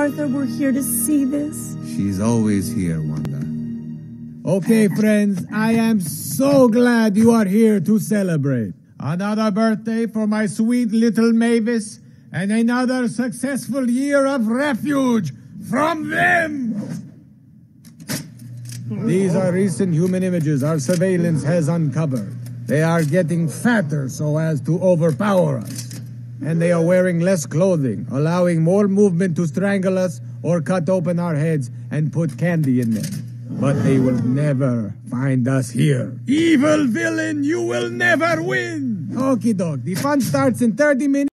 Martha were here to see this. She's always here, Wanda. Okay, friends, I am so glad you are here to celebrate. Another birthday for my sweet little Mavis, and another successful year of refuge from them! These are recent human images our surveillance has uncovered. They are getting fatter so as to overpower us. And they are wearing less clothing, allowing more movement to strangle us or cut open our heads and put candy in them. But they will never find us here. Evil villain, you will never win! Okie doke, the fun starts in 30 minutes.